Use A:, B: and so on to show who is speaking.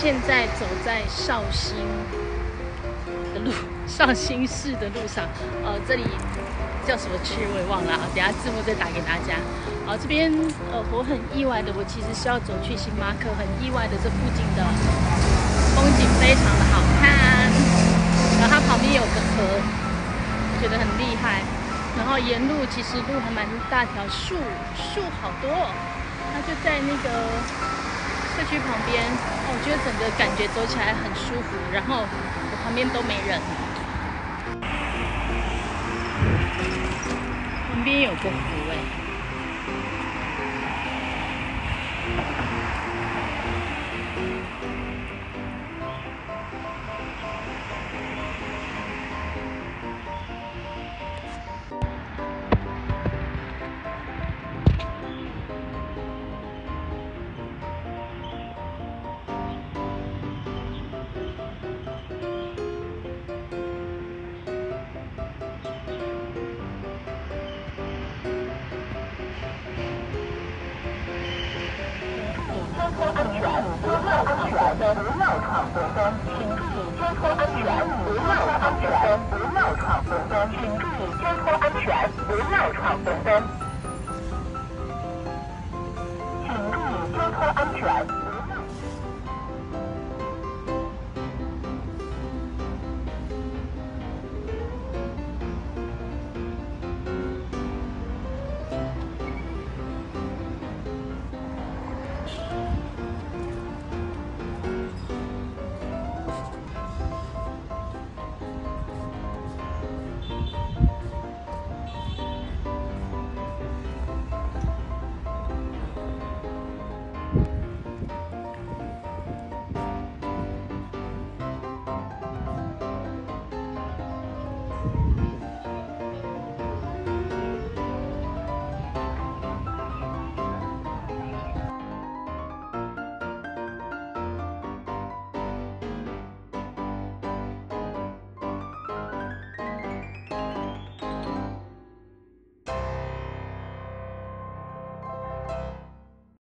A: 现在走在绍兴的路绍兴市的路上呃这里叫什么区我也忘了啊等下字幕再打给大家。好这边呃我很意外的我其实是要走去星巴克很意外的这附近的风景。非常的好看然后它旁边有个河觉得很厉害。然后沿路其实路还蛮大条树树好多哦。它就在那个社区旁边，我觉得整个感觉走起来很舒服，然后我旁边都没人。旁边有个湖哎、交通安全，请，不要闯红灯，请注意交通安全，
B: 不要闯红灯，请注意交通安全，不要闯红灯，请注意交通安全。